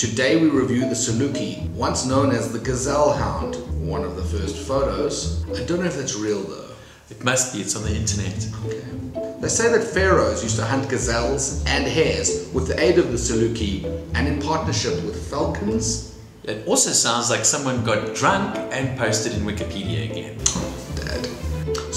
Today we review the Saluki, once known as the Gazelle Hound. One of the first photos. I don't know if that's real though. It must be, it's on the internet. Okay. They say that pharaohs used to hunt gazelles and hares with the aid of the Saluki and in partnership with falcons. It also sounds like someone got drunk and posted in Wikipedia again.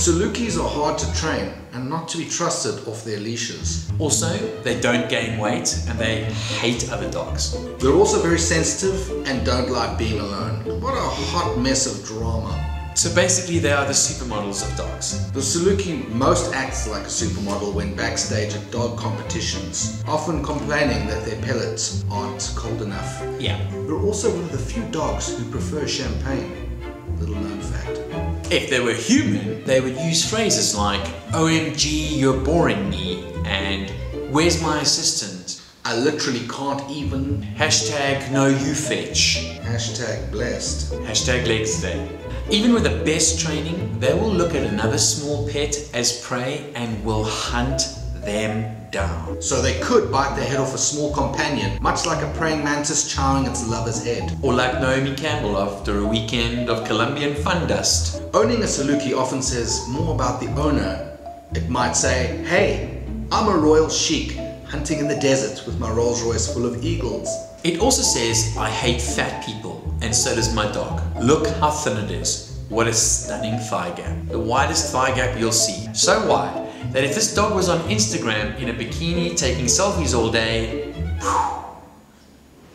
Salukis are hard to train and not to be trusted off their leashes. Also, they don't gain weight and they hate other dogs. They're also very sensitive and don't like being alone. What a hot mess of drama. So basically, they are the supermodels of dogs. The Saluki most acts like a supermodel when backstage at dog competitions, often complaining that their pellets aren't cold enough. Yeah. They're also one of the few dogs who prefer champagne. Little known fact. If they were human, they would use phrases like, OMG, you're boring me, and where's my assistant? I literally can't even. Hashtag no you fetch. Hashtag blessed. Hashtag legs day. Even with the best training, they will look at another small pet as prey and will hunt them down. So they could bite the head off a small companion, much like a praying mantis chowing its lover's head. Or like Naomi Campbell after a weekend of Colombian fun dust. Owning a Saluki often says more about the owner. It might say, hey, I'm a royal sheik hunting in the desert with my Rolls Royce full of eagles. It also says, I hate fat people, and so does my dog. Look how thin it is. What a stunning thigh gap. The widest thigh gap you'll see. So wide that if this dog was on Instagram in a bikini taking selfies all day,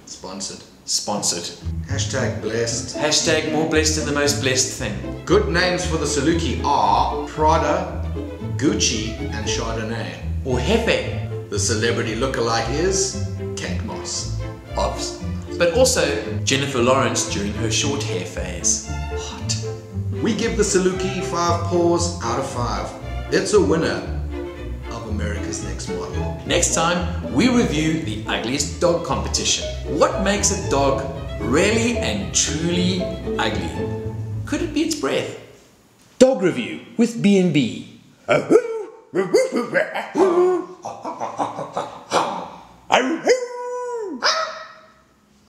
Sponsored. sponsored. Hashtag blessed. Hashtag more blessed than the most blessed thing. Good names for the Saluki are Prada, Gucci, and Chardonnay. Or Hefe. The celebrity lookalike is Kate Moss. Obs. But also Jennifer Lawrence during her short hair phase. Hot. We give the Saluki five paws out of five. It's a winner of America's Next Model. Next time, we review the ugliest dog competition. What makes a dog really and truly ugly? Could it be its breath? Dog review with B&B.